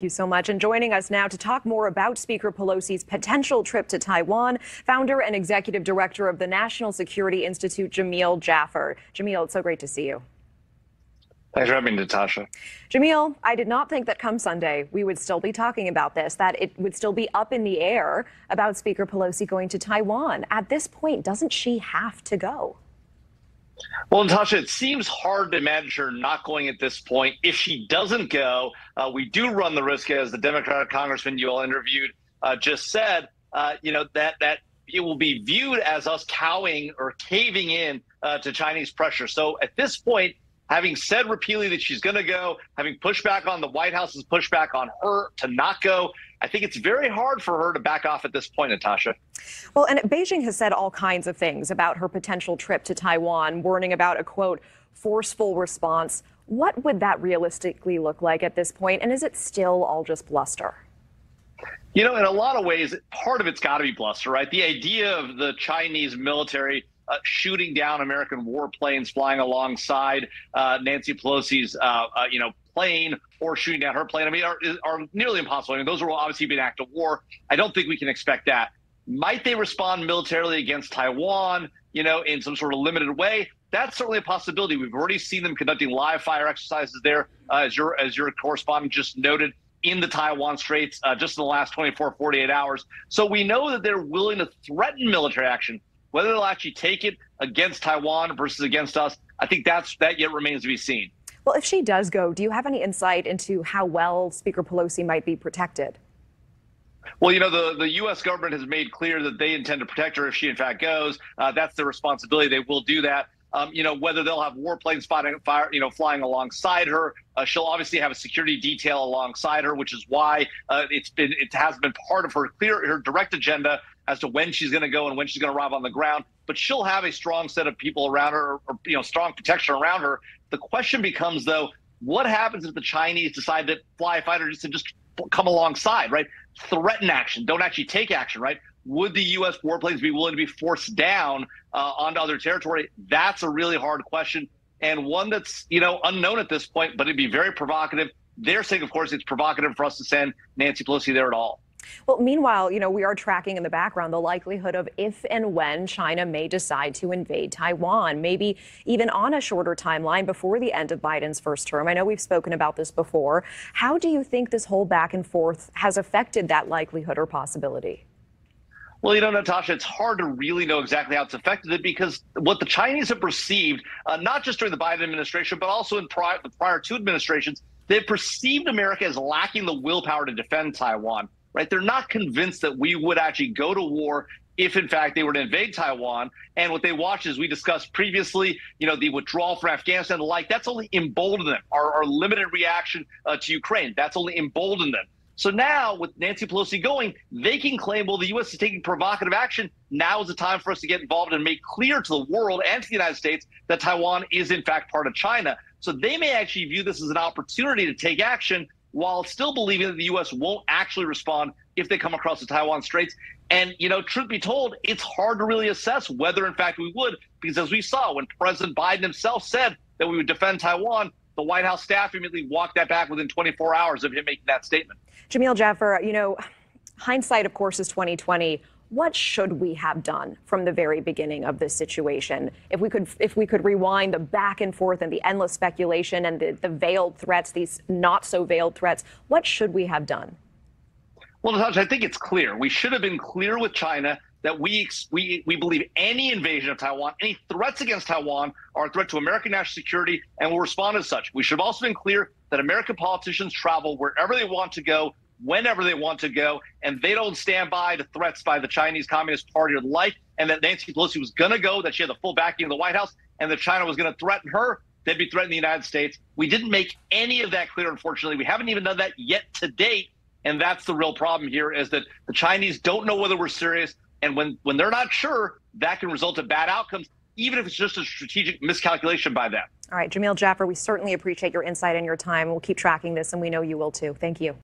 you so much. And joining us now to talk more about Speaker Pelosi's potential trip to Taiwan, founder and executive director of the National Security Institute, Jamil Jaffer. Jamil, it's so great to see you. Thanks for having me, Natasha. Jamil, I did not think that come Sunday we would still be talking about this, that it would still be up in the air about Speaker Pelosi going to Taiwan. At this point, doesn't she have to go? Well, Natasha, it seems hard to imagine her not going at this point. If she doesn't go, uh, we do run the risk, as the Democratic congressman you all interviewed uh, just said, uh, you know, that that it will be viewed as us cowing or caving in uh, to Chinese pressure. So at this point, having said repeatedly that she's going to go, having pushed back on the White House's pushback on her to not go, I think it's very hard for her to back off at this point, Natasha. Well, and Beijing has said all kinds of things about her potential trip to Taiwan, warning about a quote, forceful response. What would that realistically look like at this point? And is it still all just bluster? You know, in a lot of ways, part of it's got to be bluster, right? The idea of the Chinese military uh, shooting down American warplanes flying alongside uh, Nancy Pelosi's, uh, uh, you know, plane or shooting down her plane. I mean, are, are nearly impossible. I mean, those will obviously be an act of war. I don't think we can expect that. Might they respond militarily against Taiwan, you know, in some sort of limited way? That's certainly a possibility. We've already seen them conducting live fire exercises there, uh, as your as your correspondent just noted in the Taiwan Straits uh, just in the last 24, 48 hours. So we know that they're willing to threaten military action. Whether they'll actually take it against Taiwan versus against us, I think that's that yet remains to be seen. Well, if she does go, do you have any insight into how well Speaker Pelosi might be protected? Well, you know, the, the U.S. government has made clear that they intend to protect her if she, in fact, goes. Uh, that's their responsibility. They will do that. Um, you know, whether they'll have warplanes fighting, fire, you know, flying alongside her. Uh, she'll obviously have a security detail alongside her, which is why uh, it's been it has been part of her clear her direct agenda as to when she's going to go and when she's going to arrive on the ground. But she'll have a strong set of people around her, or you know, strong protection around her. The question becomes though, what happens if the Chinese decide to fly a fighter just to just come alongside, right? Threaten action, don't actually take action, right? Would the U.S. warplanes be willing to be forced down uh, onto other territory? That's a really hard question and one that's you know unknown at this point, but it'd be very provocative. They're saying, of course, it's provocative for us to send Nancy Pelosi there at all. Well, meanwhile, you know, we are tracking in the background the likelihood of if and when China may decide to invade Taiwan, maybe even on a shorter timeline before the end of Biden's first term. I know we've spoken about this before. How do you think this whole back and forth has affected that likelihood or possibility? Well, you know, Natasha, it's hard to really know exactly how it's affected it because what the Chinese have perceived, uh, not just during the Biden administration, but also in prior, prior two administrations, they've perceived America as lacking the willpower to defend Taiwan. Right? They're not convinced that we would actually go to war if in fact they were to invade Taiwan. And what they watch, as we discussed previously, you know, the withdrawal from Afghanistan and the like, that's only emboldened them. Our, our limited reaction uh, to Ukraine, that's only emboldened them. So now, with Nancy Pelosi going, they can claim, well, the U.S. is taking provocative action. Now is the time for us to get involved and make clear to the world and to the United States that Taiwan is, in fact, part of China. So they may actually view this as an opportunity to take action while still believing that the U.S. won't actually respond if they come across the Taiwan Straits. And, you know, truth be told, it's hard to really assess whether, in fact, we would, because as we saw when President Biden himself said that we would defend Taiwan, the White House staff immediately walked that back within 24 hours of him making that statement. Jamil Jaffer, you know, hindsight, of course, is 2020. What should we have done from the very beginning of this situation? If we could, if we could rewind the back and forth and the endless speculation and the, the veiled threats, these not so veiled threats, what should we have done? Well, Natasha, I think it's clear. We should have been clear with China that we, we, we believe any invasion of Taiwan, any threats against Taiwan are a threat to American national security and will respond as such. We should have also been clear that American politicians travel wherever they want to go, whenever they want to go, and they don't stand by to threats by the Chinese Communist Party or the like, and that Nancy Pelosi was going to go, that she had the full backing of the White House, and that China was going to threaten her. They'd be threatening the United States. We didn't make any of that clear, unfortunately. We haven't even done that yet to date. And that's the real problem here is that the Chinese don't know whether we're serious. And when, when they're not sure, that can result in bad outcomes, even if it's just a strategic miscalculation by them. All right, Jamil Jaffer, we certainly appreciate your insight and your time. We'll keep tracking this, and we know you will too. Thank you.